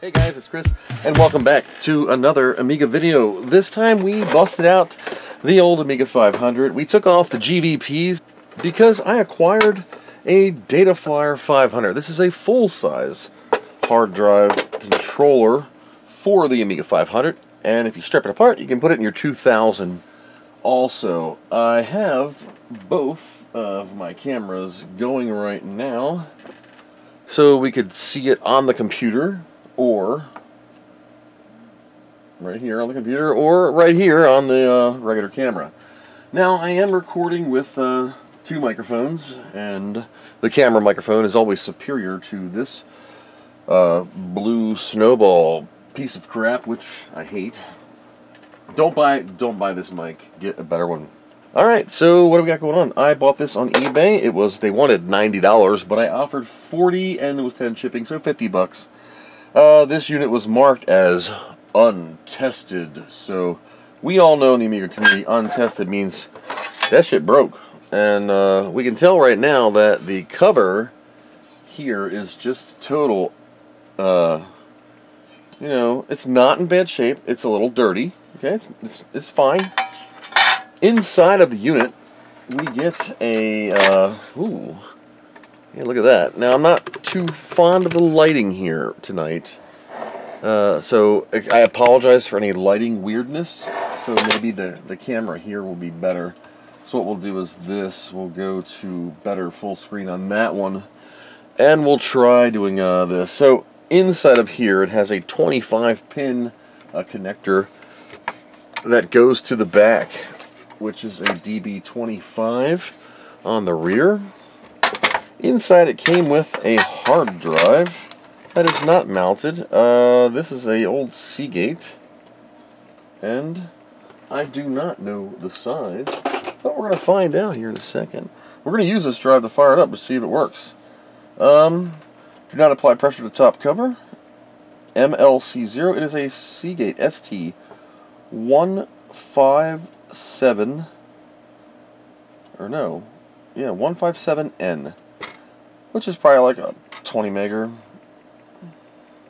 Hey guys, it's Chris, and welcome back to another Amiga video. This time we busted out the old Amiga 500. We took off the GVPs because I acquired a Dataflyer 500. This is a full-size hard drive controller for the Amiga 500, and if you strip it apart, you can put it in your 2000 also. I have both of my cameras going right now so we could see it on the computer or right here on the computer or right here on the uh, regular camera. Now I am recording with uh, two microphones and the camera microphone is always superior to this uh, blue snowball piece of crap which I hate. Don't buy don't buy this mic. Get a better one. Alright, so what do we got going on? I bought this on eBay. It was they wanted $90, but I offered 40 and it was 10 shipping, so 50 bucks. Uh, this unit was marked as untested, so we all know in the Amiga community, untested means that shit broke. And uh, we can tell right now that the cover here is just total, uh, you know, it's not in bad shape. It's a little dirty. Okay, it's, it's, it's fine. Inside of the unit, we get a, uh, ooh, look at that. Now, I'm not too fond of the lighting here tonight. Uh, so, I apologize for any lighting weirdness. So, maybe the, the camera here will be better. So, what we'll do is this. We'll go to better full screen on that one. And we'll try doing uh, this. So, inside of here, it has a 25-pin uh, connector that goes to the back, which is a DB25 on the rear. Inside it came with a hard drive that is not mounted. Uh, this is a old Seagate and I do not know the size but we're going to find out here in a second. We're going to use this drive to fire it up to see if it works. Um, do not apply pressure to top cover. MLC0. It is a Seagate ST 157 or no yeah 157N which is probably like a 20 megger.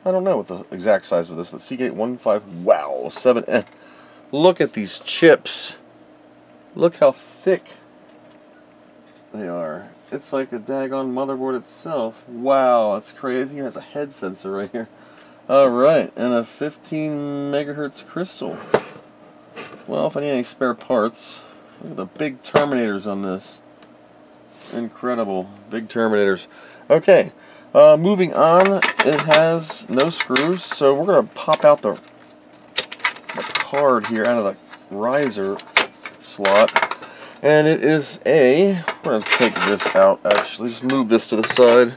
I don't know what the exact size of this, but Seagate 15, wow, 7N. Look at these chips. Look how thick they are. It's like a daggone motherboard itself. Wow, that's crazy. It has a head sensor right here. Alright, and a 15 megahertz crystal. Well, if I need any spare parts, look at the big terminators on this. Incredible. Big Terminators. Okay. Uh, moving on, it has no screws, so we're going to pop out the, the card here out of the riser slot. And it is a, we're going to take this out actually, just move this to the side.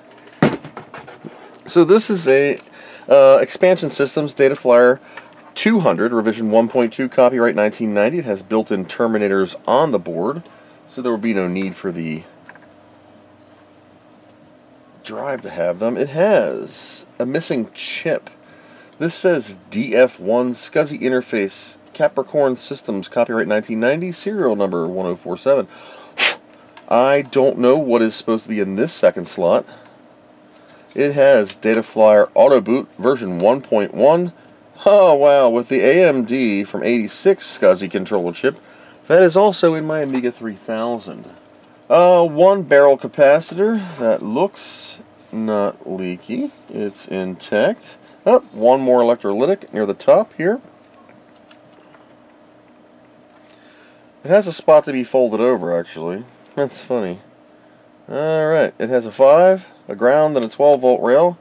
So this is a uh, Expansion Systems Data Flyer 200, revision 1.2, copyright 1990. It has built-in terminators on the board, so there will be no need for the drive to have them. It has a missing chip. This says DF1 SCSI Interface Capricorn Systems, copyright 1990, serial number 1047. I don't know what is supposed to be in this second slot. It has Dataflyer Auto Boot version 1.1. Oh wow, with the AMD from 86 SCSI controller chip. That is also in my Amiga 3000. Uh, one barrel capacitor that looks not leaky. It's intact. Oh, one more electrolytic near the top here. It has a spot to be folded over, actually. That's funny. Alright, it has a 5, a ground, and a 12 volt rail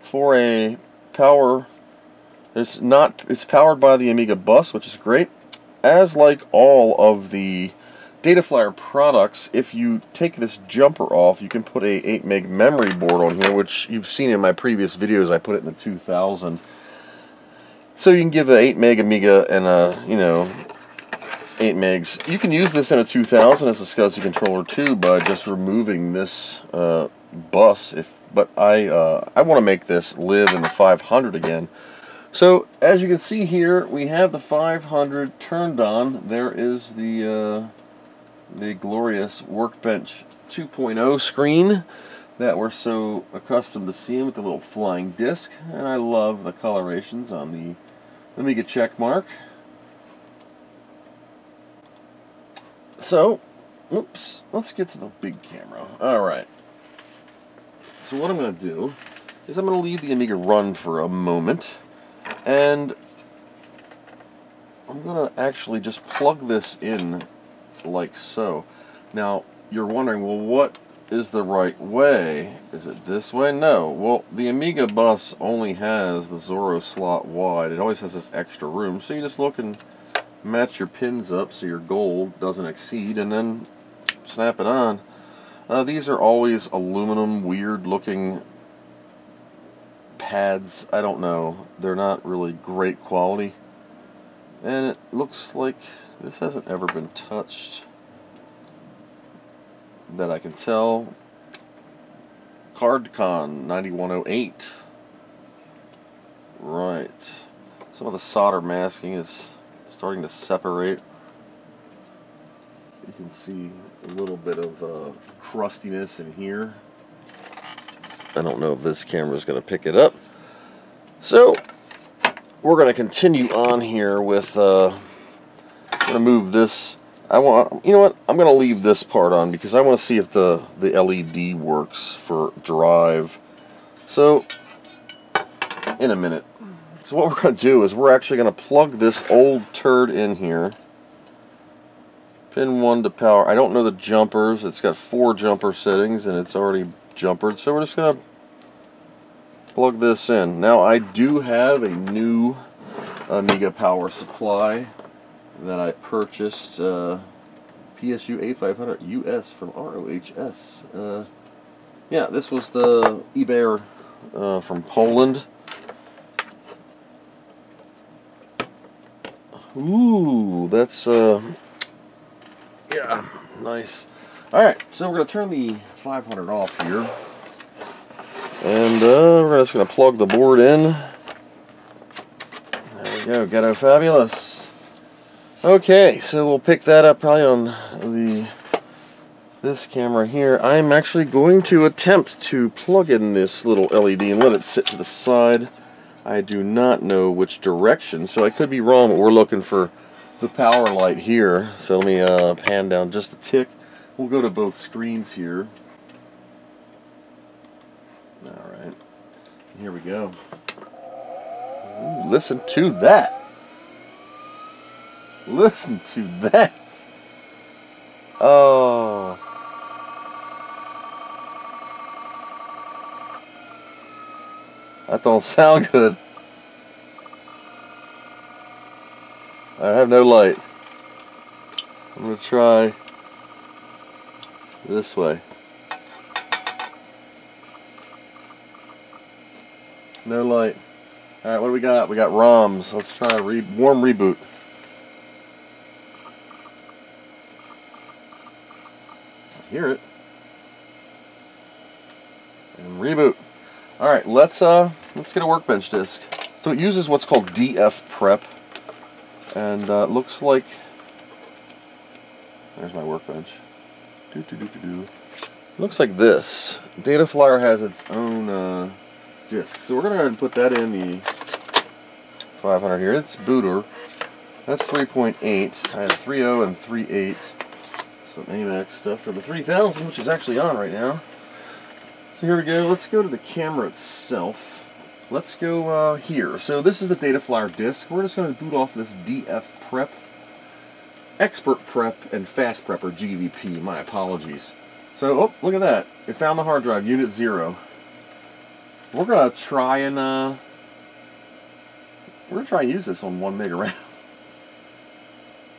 for a power. It's not. It's powered by the Amiga bus, which is great. As like all of the Dataflyer products, if you take this jumper off, you can put a 8 meg memory board on here, which you've seen in my previous videos. I put it in the 2000. So you can give an 8 meg Amiga and a, you know, 8 megs. You can use this in a 2000 as a SCSI controller too by just removing this uh, bus. If But I, uh, I want to make this live in the 500 again. So as you can see here, we have the 500 turned on. There is the... Uh, the glorious Workbench 2.0 screen. that we're so accustomed to seeing with the little flying disc. And I love the colorations on the Amiga check mark. So, oops, let's get to the big camera. Alright. So what I'm going to do is I'm going to leave the Amiga run for a moment. And I'm going to actually just plug this in like so. Now, you're wondering, well, what is the right way? Is it this way? No. Well, the Amiga bus only has the Zorro slot wide. It always has this extra room. So you just look and match your pins up so your gold doesn't exceed, and then snap it on. Uh, these are always aluminum, weird looking pads. I don't know. They're not really great quality. And it looks like this hasn't ever been touched that I can tell. CardCon 9108. Right. Some of the solder masking is starting to separate. You can see a little bit of uh, crustiness in here. I don't know if this camera is going to pick it up. So, we're going to continue on here with, uh, To move this I want, you know what, I'm going to leave this part on because I want to see if the, the LED works for drive. So, in a minute. So what we're going to do is we're actually going to plug this old turd in here. Pin 1 to power. I don't know the jumpers. It's got four jumper settings and it's already jumpered. So we're just going to plug this in. Now I do have a new Amiga power supply that I purchased uh, PSU A500 US from ROHS. Uh, yeah, this was the eBay uh, from Poland. Ooh, that's, uh, yeah, nice. Alright, so we're going to turn the 500 off here. And uh, we're just going to plug the board in. There we go, Ghetto Fabulous. Okay, so we'll pick that up probably on the this camera here. I'm actually going to attempt to plug in this little LED and let it sit to the side. I do not know which direction, so I could be wrong, but we're looking for the power light here. So let me uh, pan down just a tick. We'll go to both screens here. Alright, here we go. Ooh, listen to that. Listen to that. Oh. That don't sound good. I have no light. I'm going to try this way. No light. Alright, what do we got? We got ROMs. Let's try a re warm reboot. Hear it. And reboot. Alright, let's uh let's get a workbench disk. So it uses what's called DF prep. And uh, looks like there's my workbench. Doo -doo -doo looks like this. Data Flyer has its own uh, disk. So we're gonna go ahead and put that in the 500 here. It's booter. That's 3.8. I have 3.0 and 3.8 some AMAX stuff for the 3000, which is actually on right now. So here we go. Let's go to the camera itself. Let's go uh, here. So this is the Data Flyer disk. We're just going to boot off this DF Prep, Expert Prep, and Fast Prep, or GVP. My apologies. So, oh, look at that. It found the hard drive, Unit 0. We're going to try and, uh, we're going to try and use this on 1 meg around.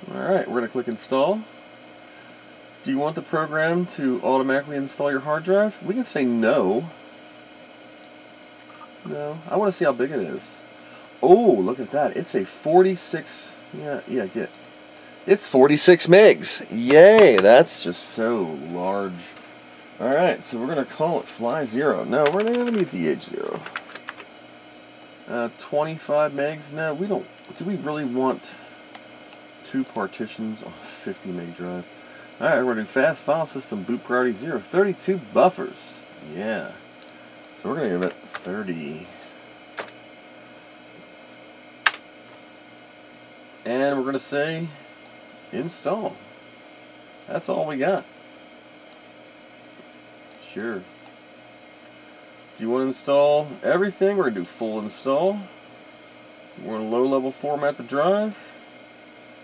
Alright, we're going to click Install. Do you want the program to automatically install your hard drive? We can say no. No. I want to see how big it is. Oh, look at that. It's a 46... Yeah, yeah, get... It's 46 megs. Yay, that's just so large. Alright, so we're going to call it Fly Zero. No, we're going to be DH Zero. Uh, 25 megs? No, we don't... Do we really want two partitions on a 50 meg drive? Alright, we're doing fast file system boot priority 0. 32 buffers. Yeah. So we're going to give it 30. And we're going to say install. That's all we got. Sure. Do you want to install everything? We're going to do full install. We're going to low level format the drive.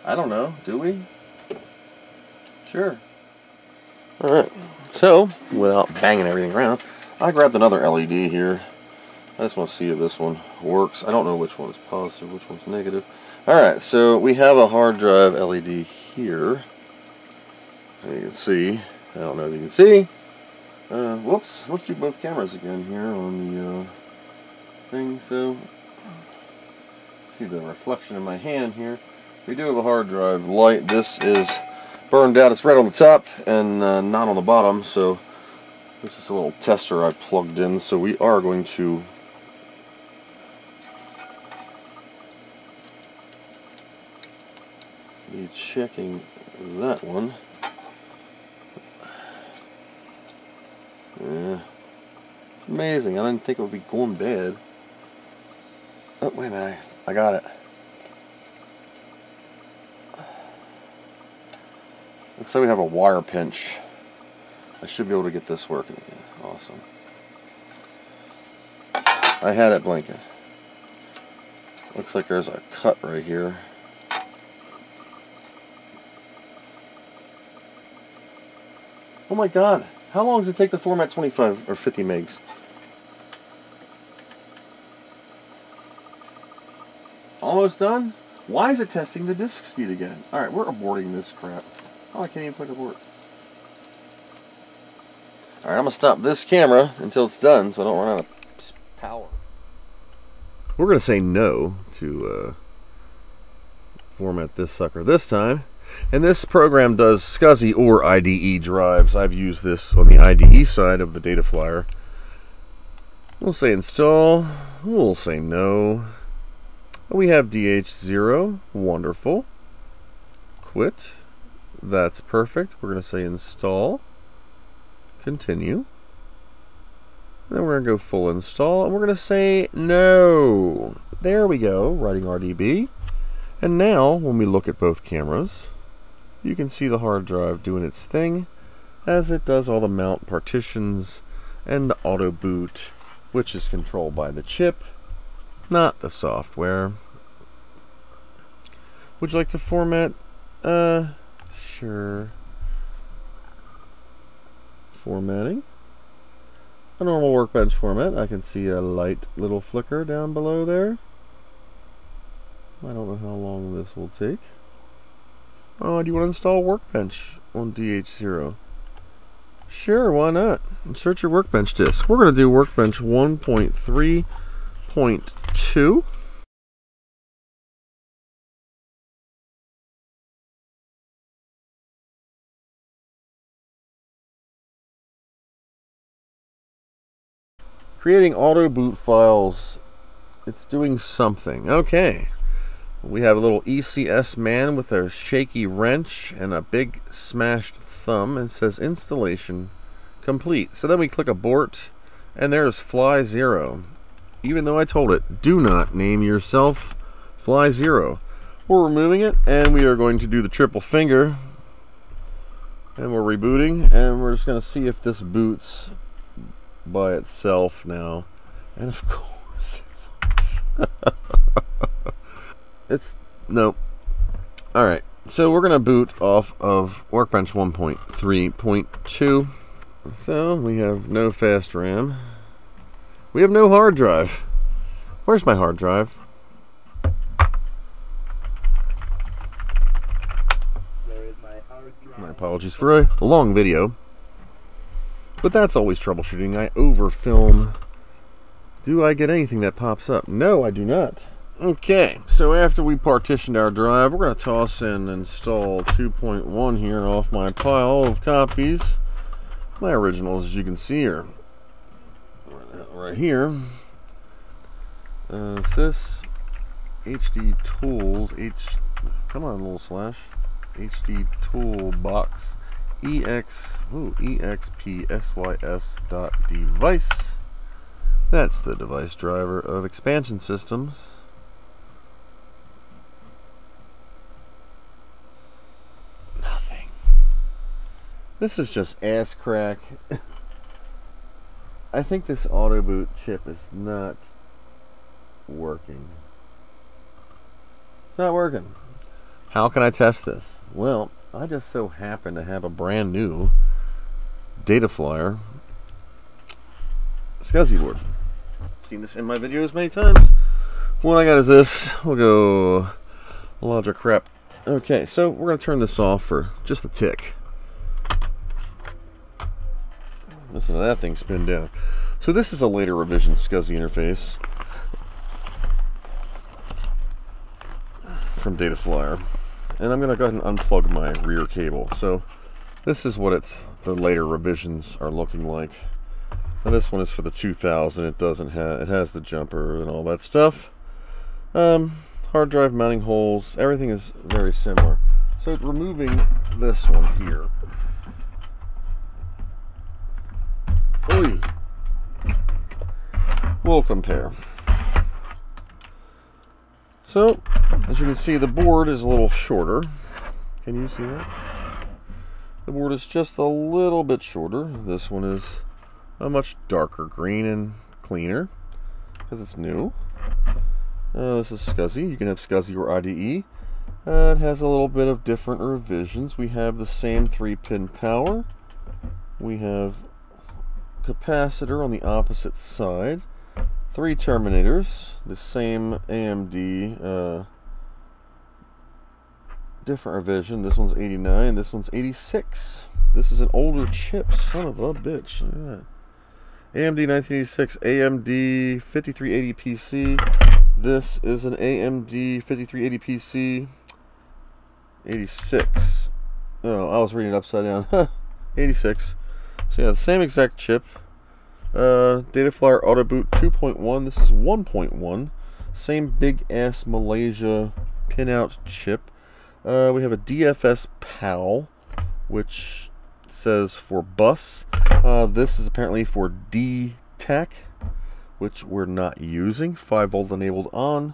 I don't know. Do we? Sure. Alright. So, without banging everything around, I grabbed another LED here. I just want to see if this one works. I don't know which one is positive, which one's negative. Alright, so we have a hard drive LED here. You can see. I don't know if you can see. Uh, whoops. Let's do both cameras again here on the uh, thing. So, see the reflection in my hand here. We do have a hard drive light. This is burned out. It's right on the top and uh, not on the bottom. So, this is a little tester I plugged in. So, we are going to be checking that one. Yeah. It's amazing. I didn't think it would be going bad. Oh, wait a minute. I got it. Looks like we have a wire pinch. I should be able to get this working again. Awesome. I had it blinking. Looks like there's a cut right here. Oh my god. How long does it take to format 25 or 50 megs? Almost done? Why is it testing the disk speed again? Alright, we're aborting this crap. Oh, I can't even click abort. Alright, I'm going to stop this camera until it's done so I don't run out of power. We're going to say no to uh, format this sucker this time. And this program does SCSI or IDE drives. I've used this on the IDE side of the data flyer. We'll say install. We'll say no. We have DH0. Wonderful. Quit. That's perfect. We're going to say install. Continue. Then we're going to go full install. And we're going to say no. There we go. Writing RDB. And now, when we look at both cameras, you can see the hard drive doing its thing as it does all the mount partitions and the auto boot which is controlled by the chip not the software would you like to format uh sure formatting a normal workbench format I can see a light little flicker down below there I don't know how long this will take Oh, do you want to install Workbench on DH0? Sure, why not? Insert your Workbench disk. We're going to do Workbench 1.3.2. Creating auto boot files. It's doing something. Okay. We have a little ECS man with a shaky wrench and a big smashed thumb and says installation complete. So then we click abort and there's fly zero. Even though I told it, do not name yourself fly zero. We're removing it and we are going to do the triple finger and we're rebooting and we're just going to see if this boots by itself now. And of course It's nope. All right. So we're going to boot off of Workbench 1.3.2. So we have no fast RAM. We have no hard drive. Where's my hard drive? My apologies for a long video. But that's always troubleshooting. I overfilm. Do I get anything that pops up? No, I do not. Okay, so after we partitioned our drive, we're going to toss in and install 2.1 here off my pile of copies. My originals, as you can see, are right here. Uh, this HD Tools, H, come on, little slash, HD Toolbox EX Ooh, expsys dot device. That's the device driver of expansion systems. Nothing. This is just ass crack. I think this auto boot chip is not working. It's not working. How can I test this? Well, I just so happen to have a brand new data flyer SCSI board. Seen this in my videos many times. What I got is this. We'll go Logic crap. Okay, so we're going to turn this off for just a tick. Listen to that thing spin down. So this is a later revision SCSI interface from Data Flyer. And I'm going to go ahead and unplug my rear cable. So this is what it's the later revisions are looking like. Now this one is for the 2000. It doesn't have it has the jumper and all that stuff. Um, hard drive mounting holes. Everything is very similar. So removing this one here. Oy. We'll compare. So, as you can see, the board is a little shorter. Can you see that? The board is just a little bit shorter. This one is a much darker green and cleaner because it's new. Uh, this is SCSI. You can have SCSI or IDE. Uh, it has a little bit of different revisions. We have the same 3-pin power. We have capacitor on the opposite side. Three terminators. The same AMD. Uh, different revision. This one's 89. This one's 86. This is an older chip. Son of a bitch. AMD 1986, AMD 5380 PC. This is an AMD 5380 PC 86. Oh, I was reading it upside down. 86. So yeah, the same exact chip. Uh, Dataflyer Auto Boot 2.1. This is 1.1. Same big ass Malaysia pinout chip. Uh, we have a DFS PAL, which says for bus. Uh, this is apparently for D-Tech, which we're not using. 5 volt enabled on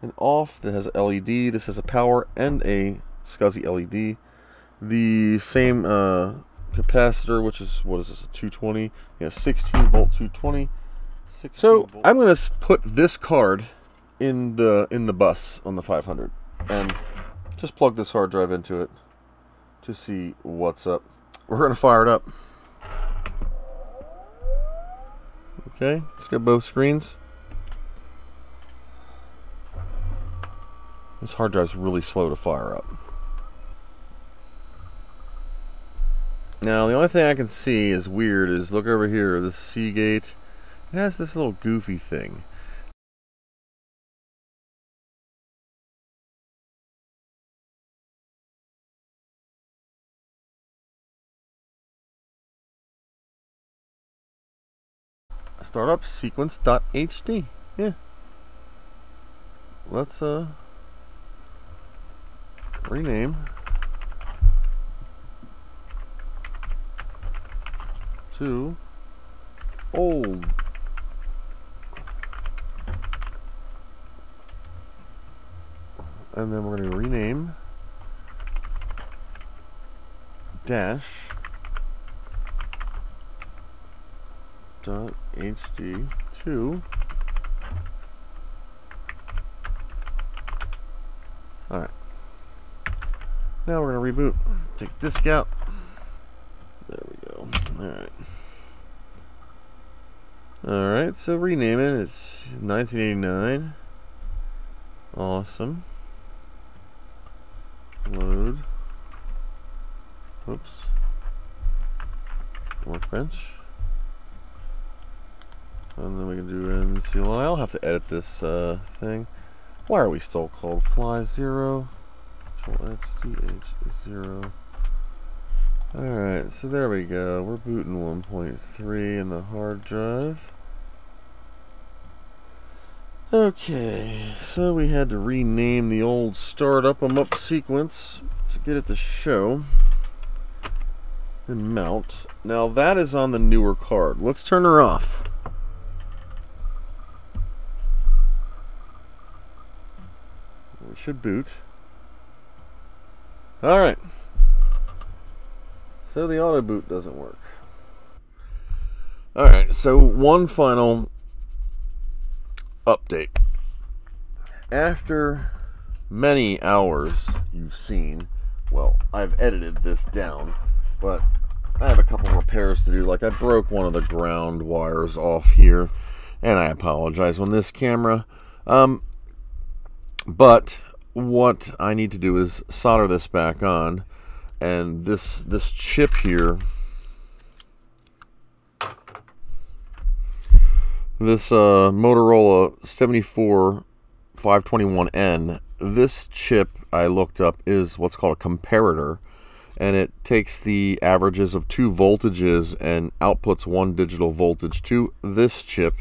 and off. That has LED. This has a power and a SCSI LED. The same uh, capacitor, which is, what is this, a 220? Yeah, 16 volt 220. 16 so volt. I'm going to put this card in the in the bus on the 500 and just plug this hard drive into it to see what's up. We're going to fire it up. Okay, let's get both screens. This hard drive's really slow to fire up. Now, the only thing I can see is weird is look over here, the Seagate. It has this little goofy thing. Startup sequence.ht. Yeah. Let's uh rename to old and then we're going to rename dash dot hd2 alright. Now we're to reboot. Take disk out there we go. Alright. Alright so rename it. It's 1989 awesome. Load. Oops. Workbench and then we can do NCLI. I'll have to edit this uh, thing. Why are we still called fly 0? Control X, DH0. Alright, so there we go. We're booting 1.3 in the hard drive. Okay, so we had to rename the old start up em up sequence to get it to show. and mount. Now that is on the newer card. Let's turn her off. It should boot. Alright. So the auto boot doesn't work. Alright, so one final update. After many hours you've seen, well, I've edited this down, but I have a couple repairs to do. Like I broke one of the ground wires off here, and I apologize on this camera. Um, but what I need to do is solder this back on, and this this chip here, this uh, Motorola 74 521N, this chip I looked up is what's called a comparator and it takes the averages of two voltages and outputs one digital voltage to this chip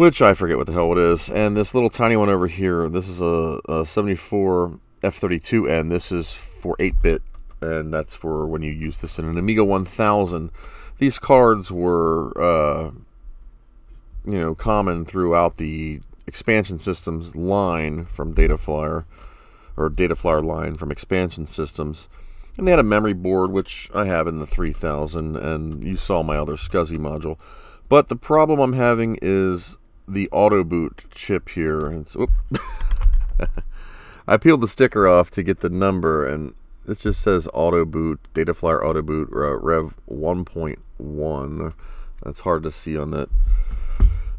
which I forget what the hell it is. And this little tiny one over here this is a, a 74 F32N this is for 8-bit and that's for when you use this in an Amiga 1000 these cards were uh, you know common throughout the expansion systems line from Dataflyer or Dataflyer line from expansion systems. And they had a memory board, which I have in the 3000, and you saw my other SCSI module. But the problem I'm having is the auto boot chip here. And so, I peeled the sticker off to get the number, and it just says auto boot, Dataflyer auto boot, Rev 1.1. That's hard to see on that.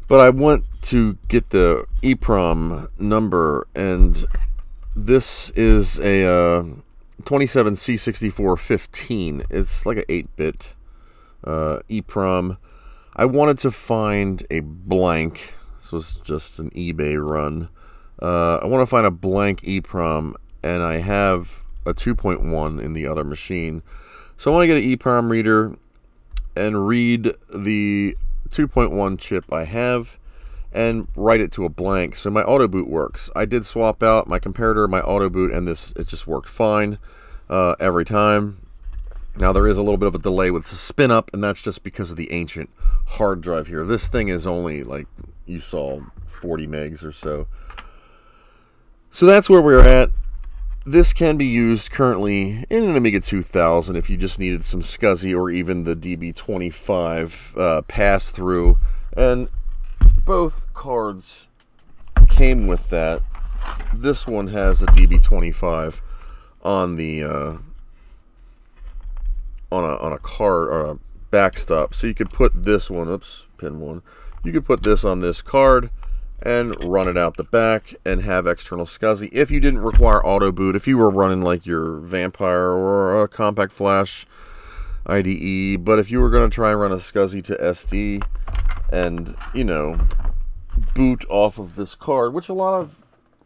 But I went to get the EEPROM number, and this is a uh, 27C6415. It's like an 8-bit uh, EEPROM. I wanted to find a blank. Was just an eBay run. Uh, I want to find a blank EEPROM, and I have a 2.1 in the other machine. So I want to get an EEPROM reader and read the 2.1 chip I have and write it to a blank. So my auto boot works. I did swap out my comparator, my auto boot, and this it just worked fine uh, every time. Now there is a little bit of a delay with the spin up, and that's just because of the ancient hard drive here. This thing is only like you saw 40 megs or so. So that's where we're at. This can be used currently in an Amiga 2000 if you just needed some SCSI or even the DB25 uh, pass through. And both cards came with that. This one has a DB25 on the uh, on a on a card or a backstop, so you could put this one. Oops, pin one. You could put this on this card and run it out the back and have external SCSI. If you didn't require auto boot, if you were running like your Vampire or a Compact Flash IDE, but if you were going to try and run a SCSI to SD and you know boot off of this card, which a lot of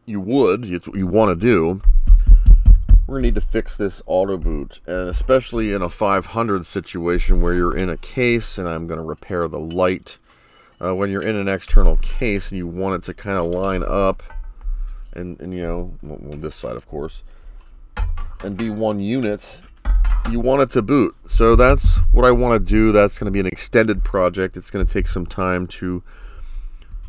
you would, it's what you want to do, we're going to need to fix this auto boot, and especially in a 500 situation where you're in a case and I'm going to repair the light. Uh, when you're in an external case and you want it to kind of line up, and, and you know, well, this side of course, and be one unit, you want it to boot. So that's what I want to do. That's going to be an extended project. It's going to take some time to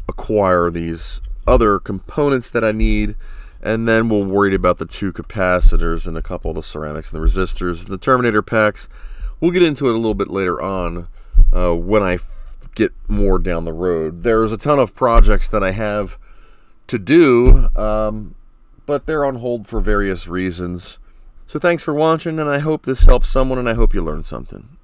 acquire these other components that I need and then we'll worry about the two capacitors and a couple of the ceramics and the resistors. and The Terminator packs, we'll get into it a little bit later on uh, when I get more down the road. There's a ton of projects that I have to do, um, but they're on hold for various reasons. So thanks for watching, and I hope this helps someone, and I hope you learned something.